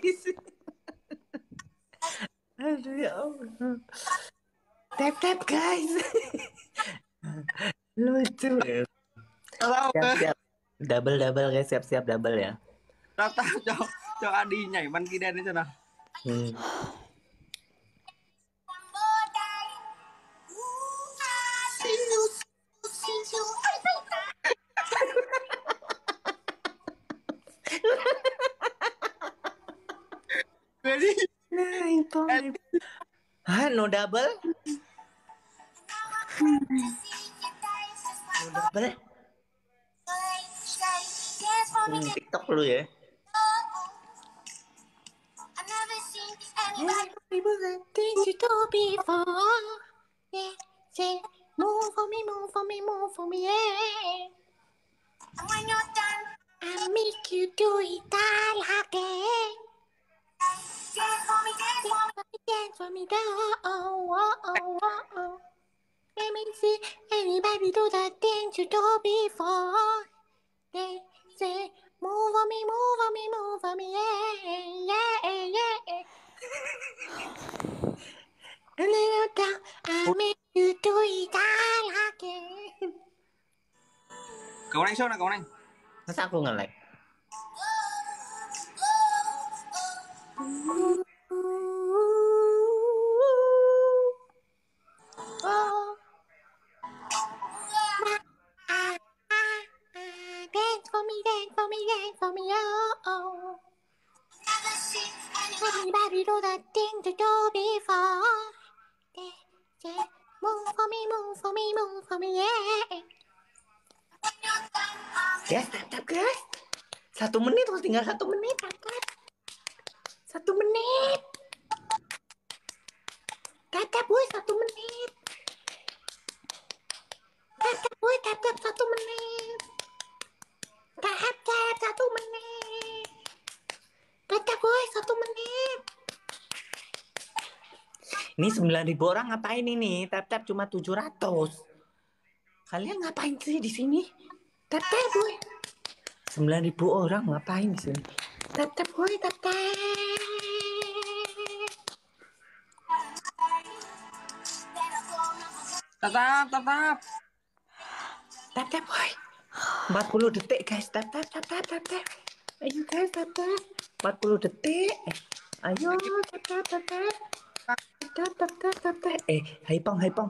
guys. Aduh ya Allah. Tap tap guys. Lucu. Siap siap. Double double guys siap siap double ya. Tata cho cho Adi nhảy bắn kia đen đi cho nào. Hmm. Nah itu. Hah no double? No double? Hmm, TikTok lu ya. People that things you do before. Yeah, say, move for me, move for me, move for me, yeah. And when you're done, I make you do it all again. Dance for me, oh, oh, oh, oh, oh, oh. Let me see anybody do the things you do before. They say, move for me, move for me, move for me, yeah, yeah, yeah. A little down, I make you do it all again. Cậu anh show nào cậu anh. Masa aku nge-lag? Oh. Oh. Everybody do the thing to do before. Yeah, yeah. Move for me, move for me, move for me, yeah. Guys, tap tap guys. Satu menit, terus tinggal satu menit, tap tap. Satu menit. Tap tap boy, satu menit. Tap tap boy, tap tap satu menit. Tap tap satu menit. Tap tap boy, satu menit. Ini 9000 orang ngapain ini? Tap tap cuma 700. Kalian ngapain sih di sini? Tap tap boy. 9000 orang ngapain di sini? Tap tap boy, tap tap. Tatap, tatap. Tap tap boy. 40 detik guys. Tap tap tap tap tap tap. Ayo guys tap tap. 40 detik. Ayo tap tap tap tap. Tap. Eh, hai pong hai tap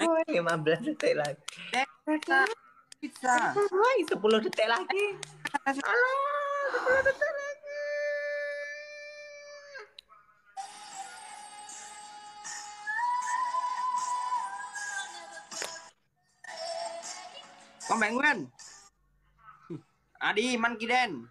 boy. 15 detik lagi. Boy, 10 detik lagi. Alah, 10 detik lagi. Bạn Nguyên. Adi đen.